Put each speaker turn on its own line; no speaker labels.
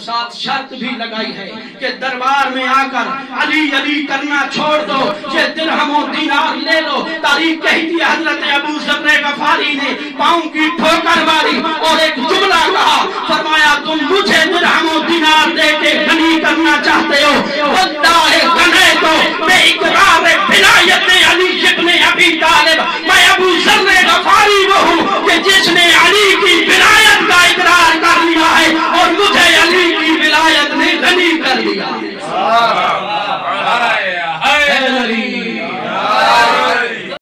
साथ शर्त भी लगाई है कि दरबार में आकर अली अली करना छोड़ दो, ये दिरहमो दीनार ले लो। तारीख कही थी हज़रत अबू जर्रे गफारी ने, पाँव की ठोकर मारी मिलेगा